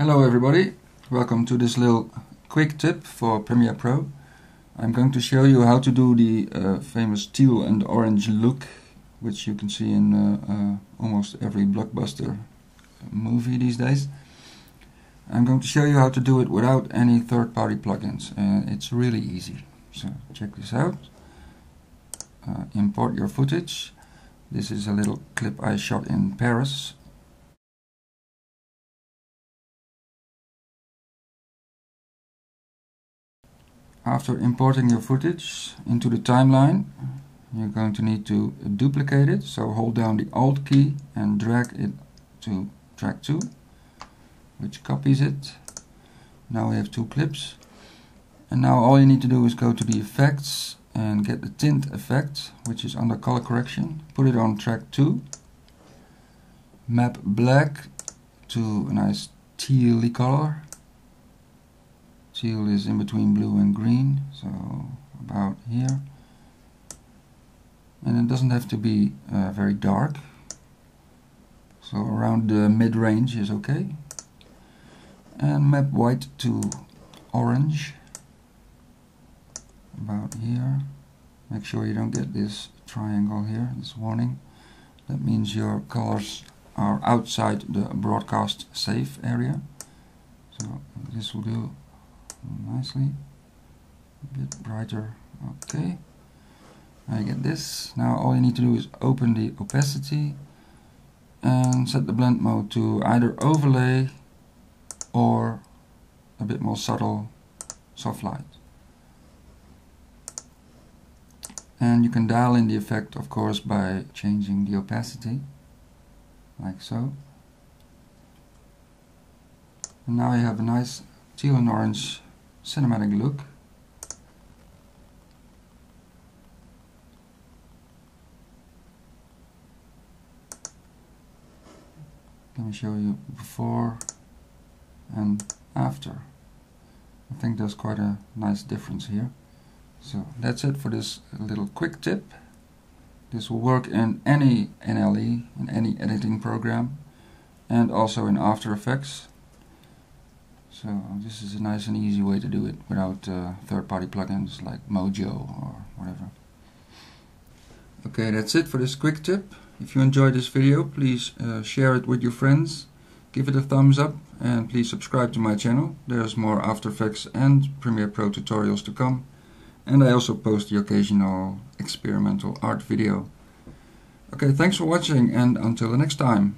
Hello everybody, welcome to this little quick tip for Premiere Pro. I'm going to show you how to do the uh, famous teal and orange look which you can see in uh, uh, almost every blockbuster movie these days. I'm going to show you how to do it without any third-party plugins and it's really easy. So check this out. Uh, import your footage. This is a little clip I shot in Paris After importing your footage into the timeline, you're going to need to duplicate it. So hold down the Alt key and drag it to track 2, which copies it. Now we have two clips. And now all you need to do is go to the effects and get the tint effect, which is under color correction. Put it on track 2. Map black to a nice tealy color teal is in between blue and green so about here. And it doesn't have to be uh, very dark. So around the mid-range is okay. And map white to orange. About here. Make sure you don't get this triangle here this warning. That means your colors are outside the broadcast safe area. So this will do nicely. A bit brighter. Okay. I get this. Now all you need to do is open the opacity and set the blend mode to either overlay or a bit more subtle soft light. And you can dial in the effect of course by changing the opacity like so. And now you have a nice teal and orange cinematic look. Let me show you before and after. I think there's quite a nice difference here. So that's it for this little quick tip. This will work in any NLE, in any editing program, and also in After Effects. So this is a nice and easy way to do it without uh, third-party plugins like Mojo or whatever. Okay, that's it for this quick tip. If you enjoyed this video, please uh, share it with your friends, give it a thumbs up, and please subscribe to my channel. There's more After Effects and Premiere Pro tutorials to come. And I also post the occasional experimental art video. Okay, thanks for watching and until the next time.